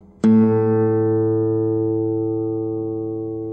you